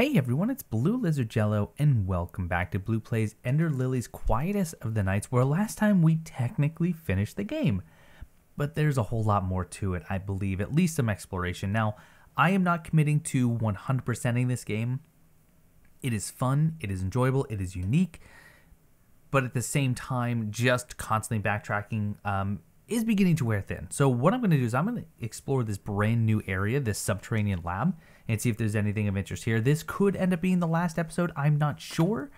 Hey everyone, it's Blue Lizard Jello, and welcome back to Blue Plays Ender Lilies Quietus of the Knights, where last time we technically finished the game. But there's a whole lot more to it, I believe, at least some exploration. Now, I am not committing to 100%ing this game. It is fun, it is enjoyable, it is unique, but at the same time, just constantly backtracking um, is beginning to wear thin. So what I'm going to do is I'm going to explore this brand new area, this subterranean lab, and see if there's anything of interest here. This could end up being the last episode. I'm not sure.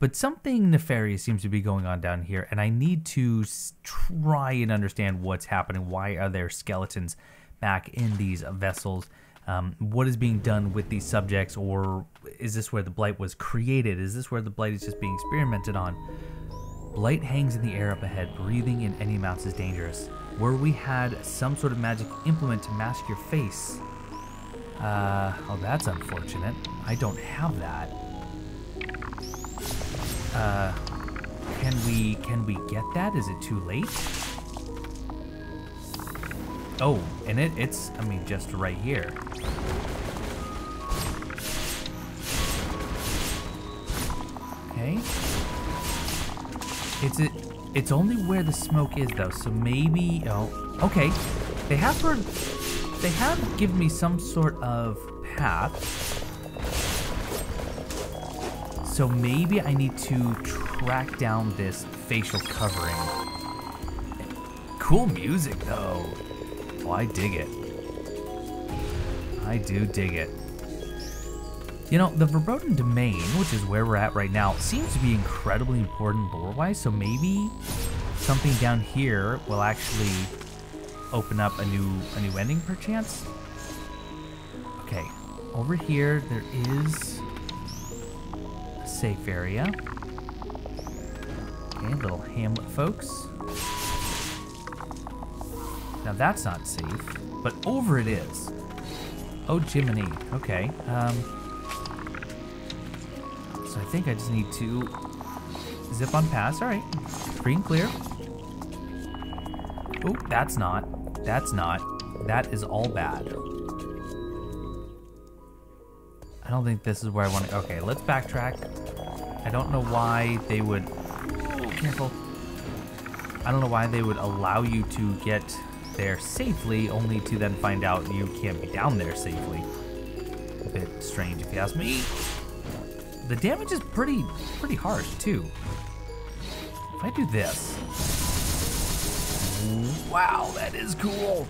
But something nefarious seems to be going on down here, and I need to try and understand what's happening. Why are there skeletons back in these vessels? Um, what is being done with these subjects, or is this where the blight was created? Is this where the blight is just being experimented on? Blight hangs in the air up ahead. Breathing in any amounts is dangerous. Where we had some sort of magic implement to mask your face. Uh, oh, that's unfortunate. I don't have that. Uh, can we, can we get that? Is it too late? Oh, and it, it's, I mean, just right here. Okay. It's it. It's only where the smoke is, though. So maybe. Oh, okay. They have heard. They have given me some sort of path. So maybe I need to track down this facial covering. Cool music, though. Oh, I dig it. I do dig it. You know, the Verboten Domain, which is where we're at right now, seems to be incredibly important lore-wise, so maybe something down here will actually open up a new a new ending perchance. Okay, over here there is a safe area. Okay, little hamlet folks. Now that's not safe, but over it is. Oh, Jiminy. Okay. Um, so I think I just need to zip on past. All right, free and clear. Oh, that's not. That's not. That is all bad. I don't think this is where I want to. Okay, let's backtrack. I don't know why they would. Careful. I don't know why they would allow you to get there safely, only to then find out you can't be down there safely. A bit strange, if you ask me. The damage is pretty, pretty harsh too. If I do this, wow, that is cool.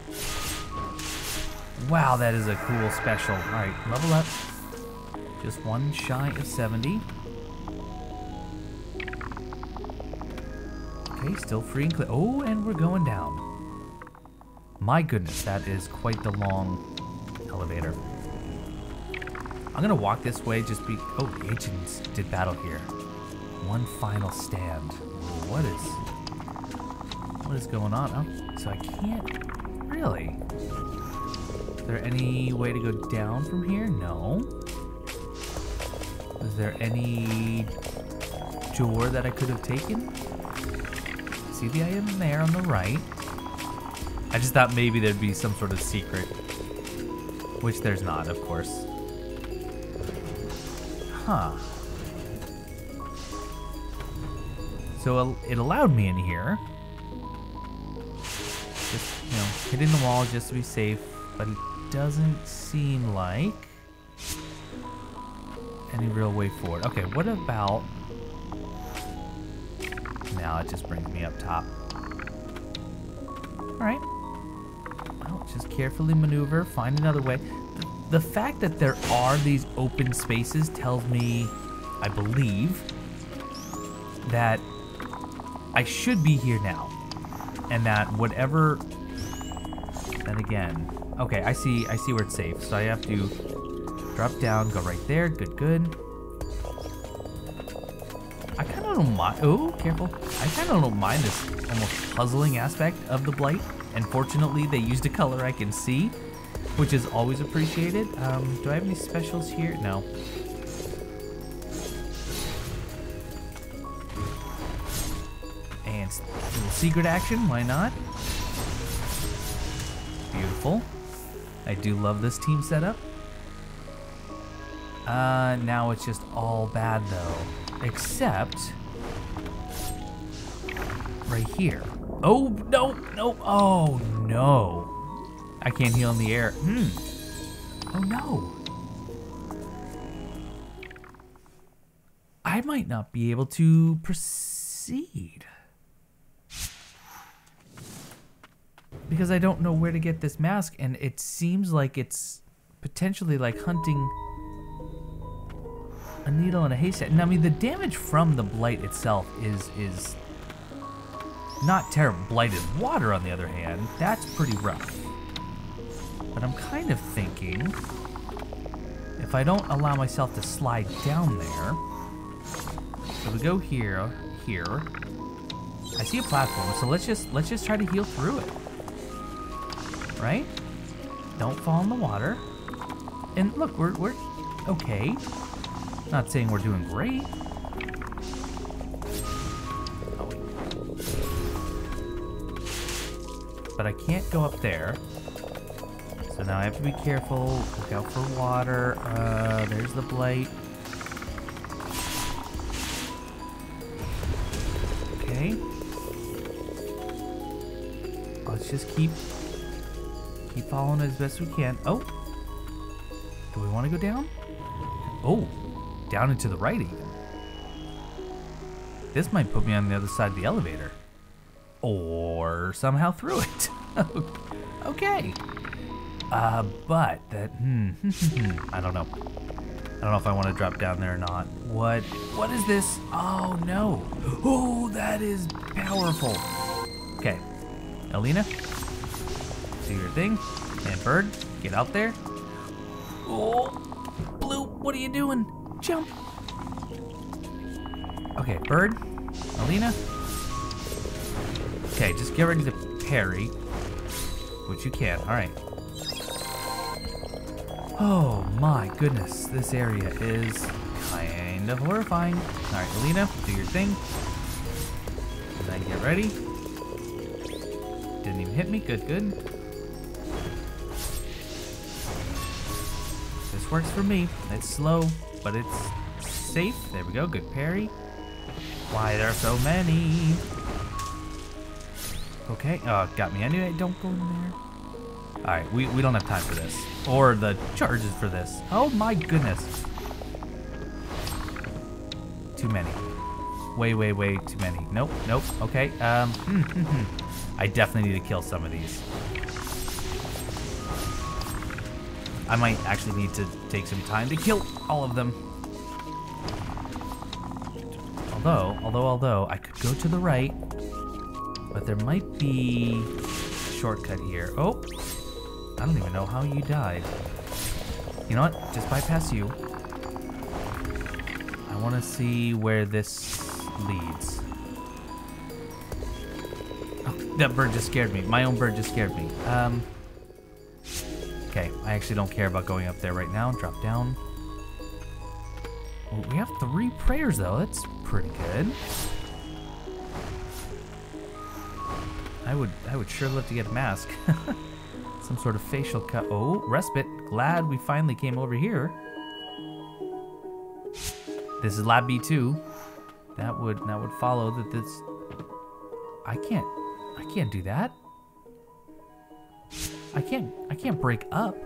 Wow, that is a cool special. All right, level up. Just one shy of 70. Okay, still free and clear. Oh, and we're going down. My goodness, that is quite the long elevator. I'm gonna walk this way just be- oh, the ancients did battle here. One final stand. What is- what is going on? Oh, so I can't- really? Is there any way to go down from here? No. Is there any door that I could have taken? See the item there on the right. I just thought maybe there'd be some sort of secret. Which there's not, of course. Huh. So it allowed me in here. Just, you know, hitting the wall just to be safe, but it doesn't seem like any real way forward. Okay, what about... Now it just brings me up top. Alright. Well, just carefully maneuver, find another way the fact that there are these open spaces tells me, I believe, that I should be here now. And that whatever, then again, okay, I see, I see where it's safe. So I have to drop down, go right there, good, good. I kind of don't mind, oh, careful. I kind of don't mind this almost puzzling aspect of the Blight. And fortunately, they used a color I can see which is always appreciated. Um, do I have any specials here? No. Secret action, why not? Beautiful. I do love this team setup. Uh, now it's just all bad though. Except right here. Oh, no, no, oh no. I can't heal in the air. Hmm. Oh no. I might not be able to proceed. Because I don't know where to get this mask, and it seems like it's potentially like hunting a needle in a haystack. Now, I mean, the damage from the blight itself is is not terrible. Blighted water, on the other hand, that's pretty rough. But I'm kind of thinking, if I don't allow myself to slide down there, so we go here, here. I see a platform, so let's just let's just try to heal through it right? Don't fall in the water. And look, we're, we're okay. Not saying we're doing great. But I can't go up there. So now I have to be careful. Look out for water. Uh, there's the blight. Okay. Let's just keep Keep following as best we can. Oh. Do we want to go down? Oh. Down into the right even. This might put me on the other side of the elevator. Or somehow through it. okay. Uh, but that, hmm, I don't know. I don't know if I want to drop down there or not. What, what is this? Oh no. Oh, that is powerful. Okay. Alina, do your thing. And Bird, get out there. Oh, Blue, what are you doing? Jump. Okay, Bird, Alina. Okay, just get ready to parry, which you can. All right. Oh my goodness, this area is kind of horrifying. All right, Alina, do your thing. And then get ready. Didn't even hit me. Good, good. Works for me. It's slow, but it's safe. There we go, good parry. Why there are so many? Okay, oh, got me anyway. Don't go in there. Alright, we, we don't have time for this. Or the charges for this. Oh my goodness. Too many. Way, way, way too many. Nope, nope. Okay, um, I definitely need to kill some of these. I might actually need to take some time to kill all of them. Although, although, although, I could go to the right, but there might be a shortcut here. Oh, I don't even know how you died. You know what? Just bypass you. I want to see where this leads. Oh, that bird just scared me. My own bird just scared me. Um... Okay, I actually don't care about going up there right now. Drop down. We have three prayers though. That's pretty good. I would I would sure love to get a mask. Some sort of facial cut. Oh, respite. Glad we finally came over here. This is lab B2. That would that would follow that this I can't I can't do that. I can't, I can't break up.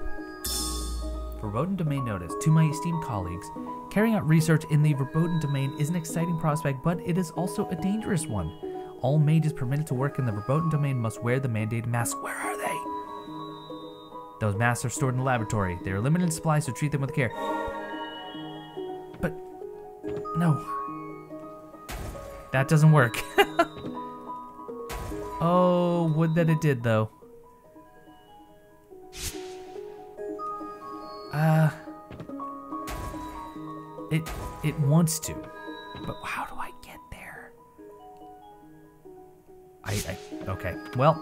Verboten domain notice. To my esteemed colleagues, carrying out research in the verboten domain is an exciting prospect, but it is also a dangerous one. All mages permitted to work in the verboten domain must wear the mandated mask. Where are they? Those masks are stored in the laboratory. They are limited in supply, so treat them with care. But, no. That doesn't work. oh, would that it did, though. Uh, it it wants to, but how do I get there? I, I okay. Well,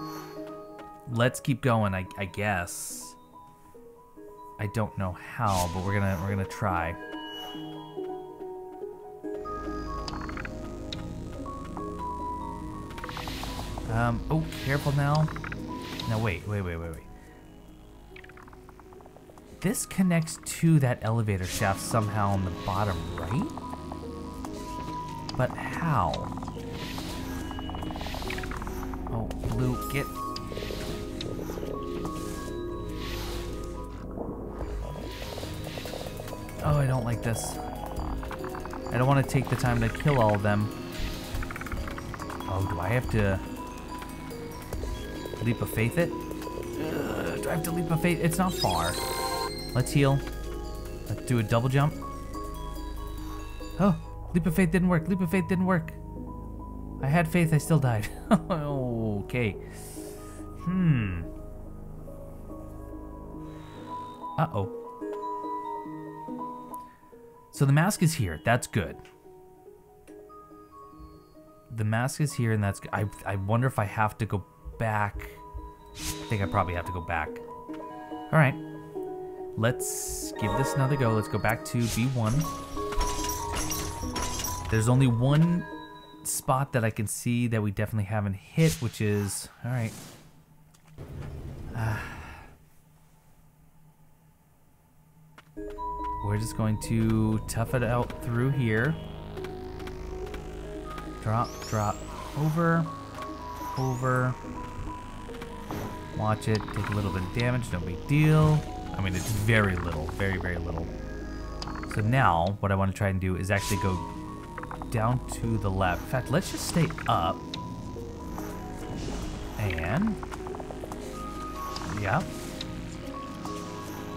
let's keep going. I I guess. I don't know how, but we're gonna we're gonna try. Um. Oh, careful now. No, wait, wait, wait, wait, wait. This connects to that elevator shaft somehow on the bottom right? But how? Oh, Blue, get... Oh, I don't like this. I don't want to take the time to kill all of them. Oh, do I have to... Leap of faith it? Ugh, do I have to leap of faith? It's not far. Let's heal. Let's do a double jump. Oh, leap of faith didn't work. Leap of faith didn't work. I had faith, I still died. okay. Hmm. Uh-oh. So the mask is here. That's good. The mask is here, and that's good. I, I wonder if I have to go back. I think I probably have to go back. All right. Let's give this another go. Let's go back to B1. There's only one spot that I can see that we definitely haven't hit, which is... All right. Uh, we're just going to tough it out through here. Drop, drop, over, over. Watch it, take a little bit of damage, no big deal. I mean, it's very little, very, very little. So now, what I want to try and do is actually go down to the left. In fact, let's just stay up. And... Yeah.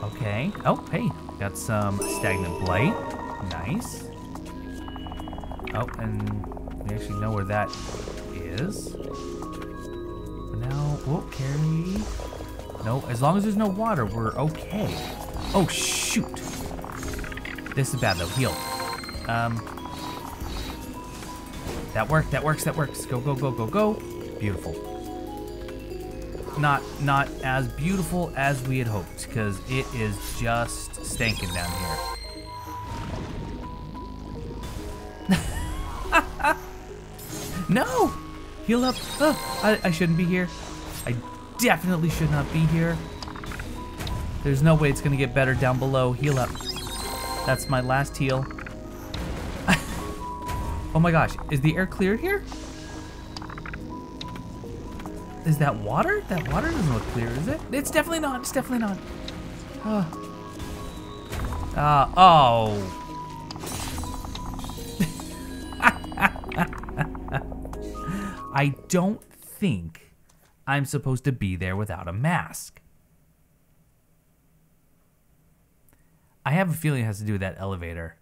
Okay. Oh, hey. Got some stagnant blight. Nice. Oh, and we actually know where that is. Now, oh, carry. No, as long as there's no water, we're okay. Oh, shoot. This is bad, though. Heal. Um, that worked, that works, that works. Go, go, go, go, go. Beautiful. Not, not as beautiful as we had hoped, because it is just stinking down here. no! Heal up. Oh, I, I shouldn't be here. Definitely should not be here. There's no way it's gonna get better down below. Heal up. That's my last heal. oh my gosh, is the air clear here? Is that water? That water doesn't look clear, is it? It's definitely not, it's definitely not. Uh oh. I don't think I'm supposed to be there without a mask. I have a feeling it has to do with that elevator,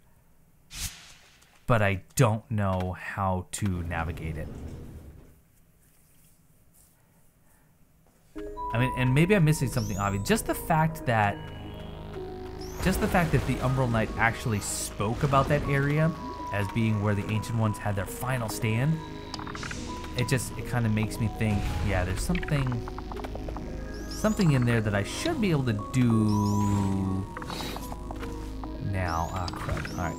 but I don't know how to navigate it. I mean, and maybe I'm missing something obvious. Just the fact that, just the fact that the Umbral Knight actually spoke about that area as being where the Ancient Ones had their final stand it just it kind of makes me think, yeah, there's something something in there that I should be able to do now. Ah, crud. All right.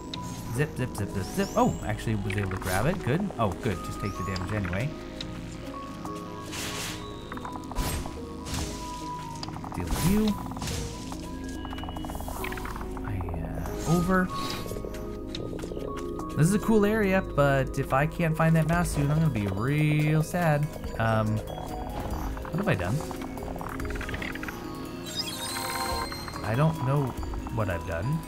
Zip, zip, zip, zip, zip. Oh, actually was able to grab it. Good. Oh, good. Just take the damage anyway. Deal with you. I, uh, over. This is a cool area, but if I can't find that mask suit, I'm gonna be real sad. Um, what have I done? I don't know what I've done.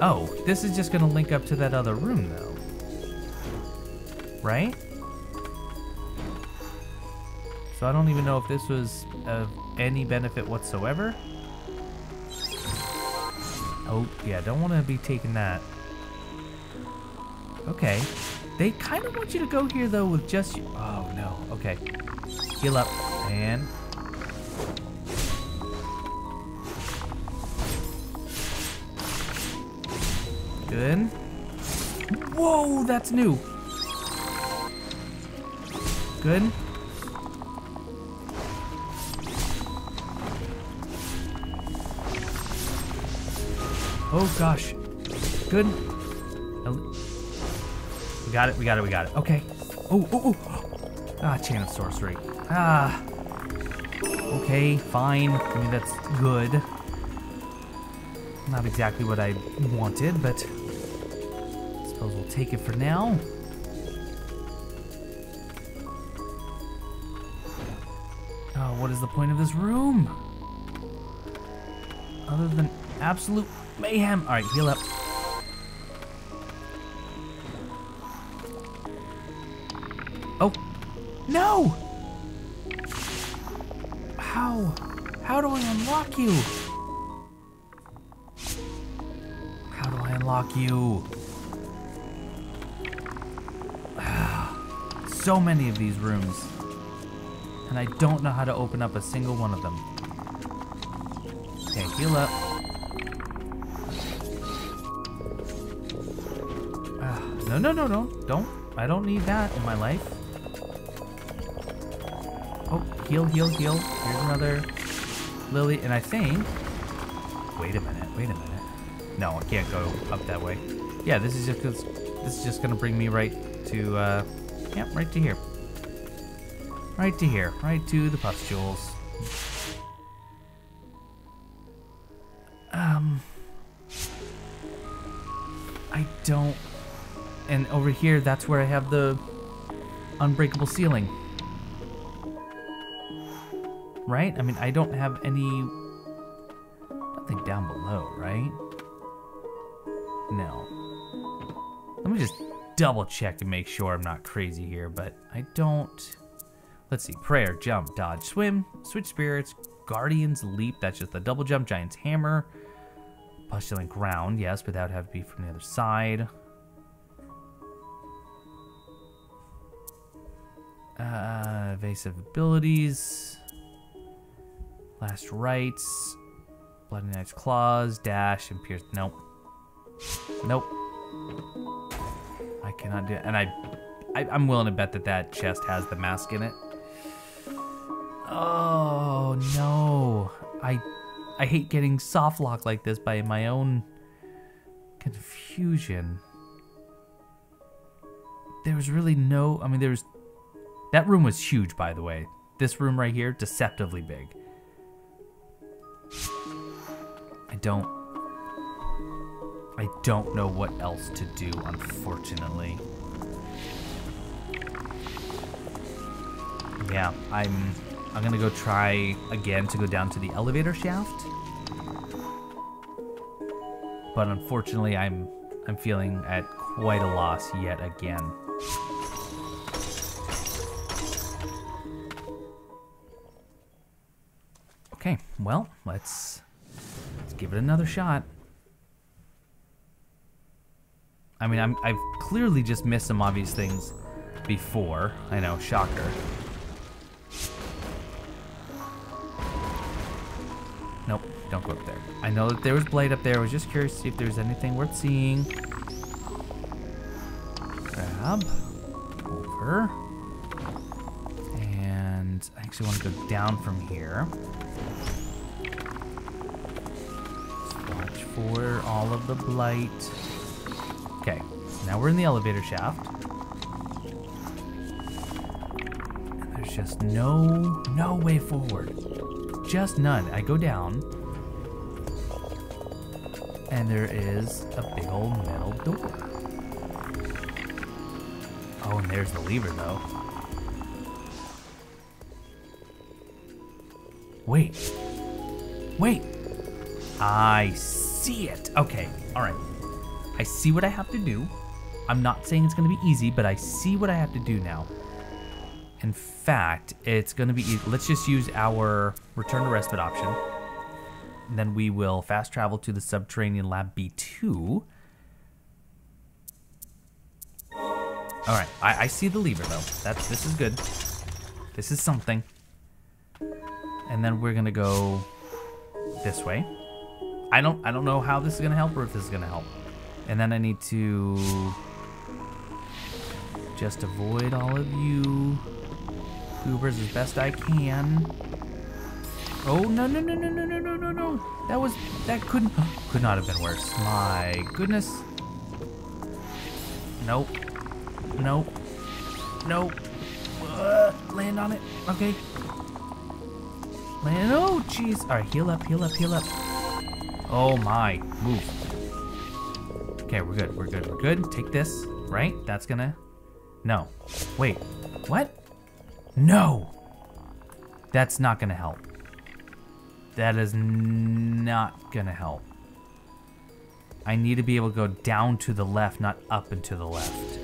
Oh, this is just gonna link up to that other room though. Right? So I don't even know if this was of any benefit whatsoever. Oh, yeah, don't want to be taking that. Okay. They kind of want you to go here, though, with just... You. Oh, no. Okay. Heal up. And... Good. Whoa, that's new. Good. Oh gosh. Good. We got it, we got it, we got it. Okay. Oh, oh, oh. Ah, chain of sorcery. Ah. Okay, fine. I mean, that's good. Not exactly what I wanted, but I suppose we'll take it for now. Oh, what is the point of this room? Other than absolute mayhem. All right, heal up. Oh, no! How? How do I unlock you? How do I unlock you? so many of these rooms. And I don't know how to open up a single one of them. Okay, heal up. No, no, no, no. Don't. I don't need that in my life. Oh, heal, heal, heal. Here's another lily. And I think... Wait a minute, wait a minute. No, I can't go up that way. Yeah, this is just this is just gonna bring me right to uh yeah, right to here. Right to here. Right to the pustules. Over here that's where I have the unbreakable ceiling. Right? I mean I don't have any nothing down below, right? No. Let me just double check to make sure I'm not crazy here, but I don't. Let's see. Prayer, jump, dodge, swim, switch spirits, guardian's leap. That's just the double jump, giant's hammer, pustulant ground. Yes, but that would have to be from the other side. Uh, evasive abilities. Last rites. Bloody Knight's Claws, dash, and pierce. Nope. Nope. I cannot do it. And I, I, I'm willing to bet that that chest has the mask in it. Oh, no. I, I hate getting soft locked like this by my own confusion. There was really no, I mean, there was, that room was huge, by the way. This room right here, deceptively big. I don't I don't know what else to do, unfortunately. Yeah, I'm I'm gonna go try again to go down to the elevator shaft. But unfortunately I'm I'm feeling at quite a loss yet again. Well, let's let's give it another shot. I mean, I'm, I've clearly just missed some obvious things before. I know, shocker. Nope, don't go up there. I know that there was Blade up there. I was just curious to see if there's anything worth seeing. Grab. Over. And I actually want to go down from here. For all of the blight. Okay, now we're in the elevator shaft. And there's just no, no way forward. Just none. I go down. And there is a big old metal door. Oh, and there's the lever, though. Wait. Wait. I see it. Okay, all right. I see what I have to do. I'm not saying it's going to be easy, but I see what I have to do now. In fact, it's going to be easy. Let's just use our return to respite option. And then we will fast travel to the subterranean lab B2. All right, I, I see the lever though. That's this is good. This is something. And then we're gonna go this way. I don't I don't know how this is gonna help or if this is gonna help. And then I need to just avoid all of you goobers as best I can. Oh, no, no, no, no, no, no, no, no, no. That was, that couldn't, could not have been worse. My goodness. Nope. Nope. Nope. Uh, land on it. Okay. Land. Oh, jeez. All right, heal up, heal up, heal up. Oh my, move. Okay, we're good, we're good, we're good. Take this, right? That's gonna, no. Wait, what? No. That's not gonna help. That is not gonna help. I need to be able to go down to the left, not up and to the left.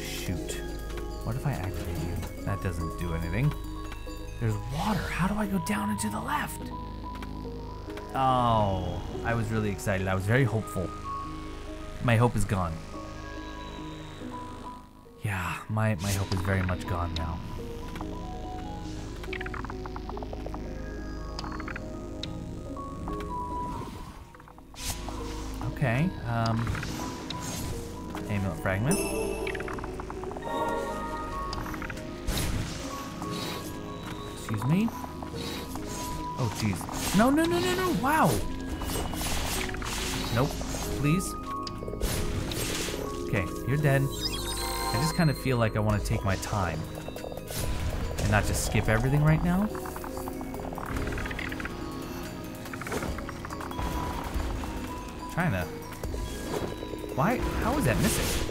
Shoot. What if I activate you? That doesn't do anything. There's water. How do I go down and to the left? Oh, I was really excited. I was very hopeful. My hope is gone. Yeah, my, my hope is very much gone now. Okay, um... Amulet fragment. Excuse me? Oh, jeez. No, no, no, no, no, wow! Nope, please. Okay, you're dead. I just kind of feel like I want to take my time. And not just skip everything right now. trying to... Why? How is that missing?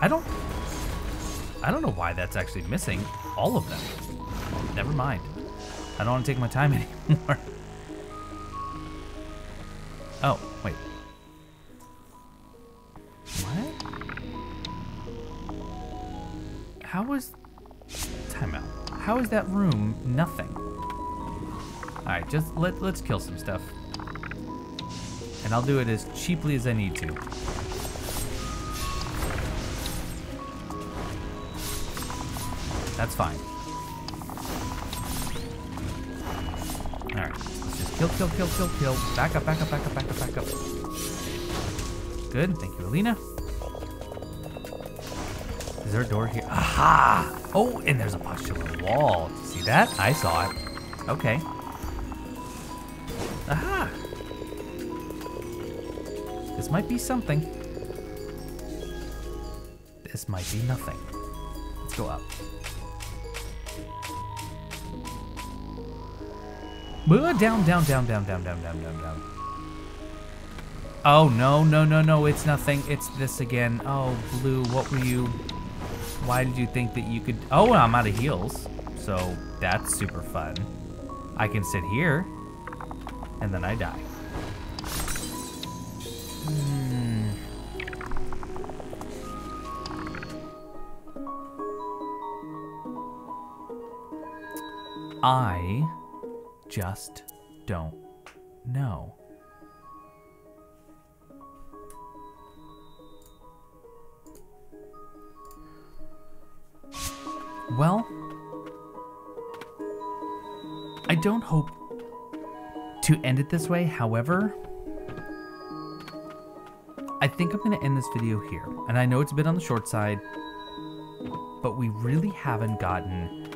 I don't... I don't know why that's actually missing. All of them. Never mind. I don't want to take my time anymore. oh, wait. What? How is... Timeout. How is that room nothing? Alright, just let, let's kill some stuff. And I'll do it as cheaply as I need to. That's fine. Alright, let's just kill, kill, kill, kill, kill. Back up, back up, back up, back up, back up. Good, thank you, Alina. Is there a door here? Aha! Oh, and there's a postular wall. See that? I saw it. Okay. Aha! This might be something. This might be nothing. Let's go up. Down, down, down, down, down, down, down, down, down. Oh, no, no, no, no, it's nothing. It's this again. Oh, Blue, what were you... Why did you think that you could... Oh, I'm out of heals. So, that's super fun. I can sit here and then I die. Hmm. I just don't know. Well, I don't hope to end it this way. However, I think I'm going to end this video here. And I know it's a bit on the short side, but we really haven't gotten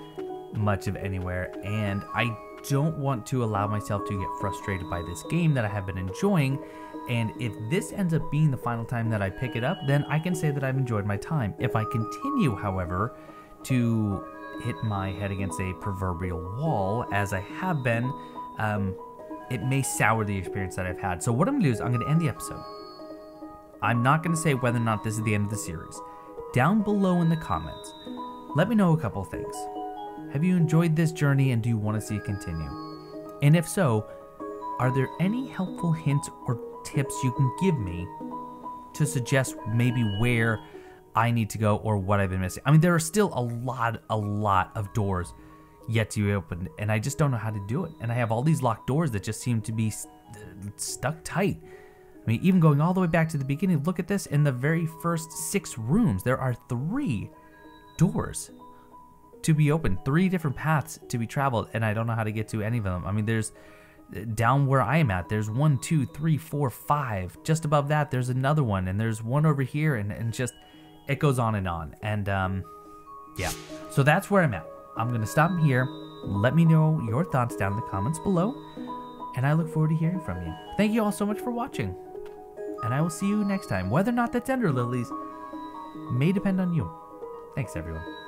much of anywhere. And I don't want to allow myself to get frustrated by this game that I have been enjoying. And if this ends up being the final time that I pick it up, then I can say that I've enjoyed my time. If I continue, however, to hit my head against a proverbial wall, as I have been, um, it may sour the experience that I've had. So what I'm gonna do is I'm gonna end the episode. I'm not gonna say whether or not this is the end of the series. Down below in the comments, let me know a couple things. Have you enjoyed this journey and do you want to see it continue? And if so, are there any helpful hints or tips you can give me to suggest maybe where I need to go or what I've been missing? I mean, there are still a lot, a lot of doors yet to be opened, and I just don't know how to do it. And I have all these locked doors that just seem to be st stuck tight. I mean, even going all the way back to the beginning, look at this. In the very first six rooms, there are three doors to be open. three different paths to be traveled, and I don't know how to get to any of them. I mean, there's down where I am at, there's one, two, three, four, five. Just above that, there's another one, and there's one over here, and, and just it goes on and on. And um, yeah, so that's where I'm at. I'm to stop here. Let me know your thoughts down in the comments below, and I look forward to hearing from you. Thank you all so much for watching, and I will see you next time. Whether or not the Ender Lilies may depend on you. Thanks, everyone.